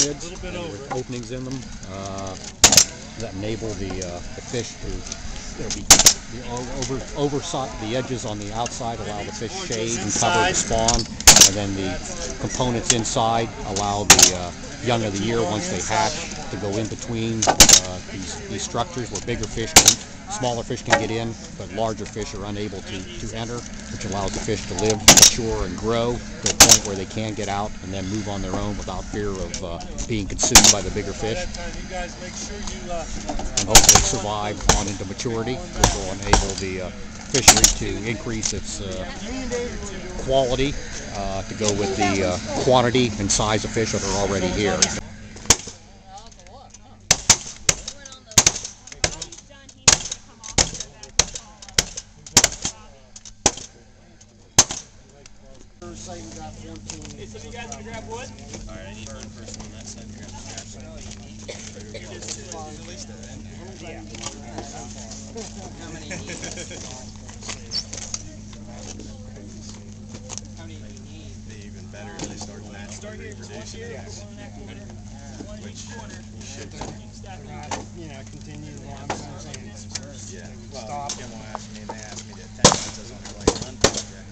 arachnids with openings in them uh, that enable the, uh, the fish to be the over oversight the edges on the outside allow the fish shade and cover the spawn, and then the components inside allow the uh, young of the year once they hatch to go in between uh, these these structures where bigger fish can smaller fish can get in, but larger fish are unable to, to enter, which allows the fish to live, mature, and grow to a point where they can get out and then move on their own without fear of uh, being consumed by the bigger fish. And hopefully survive on into maturity, which will enable the uh, fishery to increase its uh, quality uh, to go with the uh, quantity and size of fish that are already here. even better if they start naturally reproducing it. Which should, you know, continue what I'm saying. yeah. Stop. Well, Kim will ask me, and they asked me to attend, it says on the Glade Run project.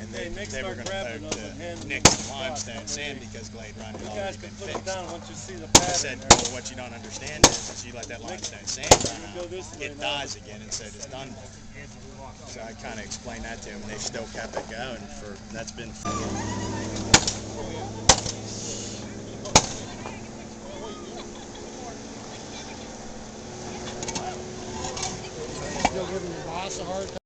And they, Hey, Nick, they were gonna grabbing vote those and hand to Nick and the limestone sand because Glade Run had You already guys been can put it fixed. down once you see the I said, there. well, what you don't understand is, is you let that limestone sand run out, it dies again, and so does Dunbar. So I kinda explained that to them, and they've still kept it going for, that's been. Still giving your boss a hard time.